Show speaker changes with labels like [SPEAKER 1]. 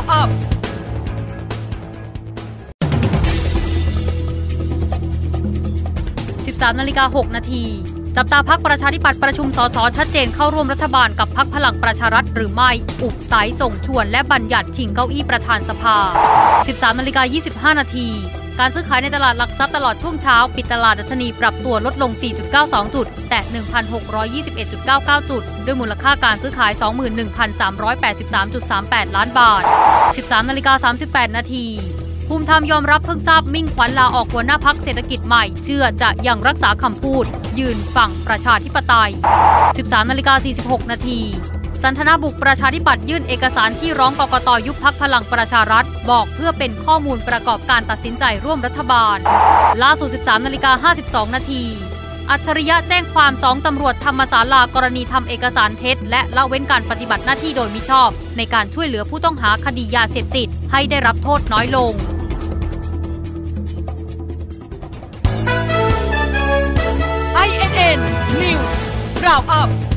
[SPEAKER 1] Round Up
[SPEAKER 2] 13นาฬิกา6นาทีจับตาพักประชาธิปัตย์ประชุมสสชัดเจนเข้าร่วมรัฐบาลกับพักพลังประชารัฐหรือไม่ อุบไตส่งชวนและบัญญัติชิงเก้าอี้ประธานสภา 13นาฬิกา25 นาทีการซื้อขายในตลาดหลักทรัพย์ตลอดช่วงเช้า ปิดตลาดดัชนีปรับตัวลดลง 4.92 จุด แตะ1,621.99 จุด ด้วยมูลค่าการซื้อขาย 21,383.38 ล้านบาท 13นาฬิกา38 นาทีภูมิธรรมยอมรับเพิ่งทราบมิ่งขวัญลาออกหัวหน้าพักเศรษฐกิจใหม่ เชื่อจะยังรักษาคำพูด ยืนฝั่งประชาธิปไตย 13นาฬิกา46 นาทีสันทนาบุกประชาธิปัตย์ยื่นเอกสารที่ร้องกกตยุบพักพลังประชารัฐ บอกเพื่อเป็นข้อมูลประกอบการตัดสินใจร่วมรัฐบาล ล่าสุด 13นาฬิกา52 นาที อัจฉริยะแจ้งความสองตำรวจธรรมศาลากรณีทำเอกสารเท็จ และละเว้นการปฏิบัติหน้าที่โดยมิชอบ ในการช่วยเหลือผู้ต้องหาคดียาเสพติด ให้ได้รับโทษน้อยลง
[SPEAKER 1] INN News Round Up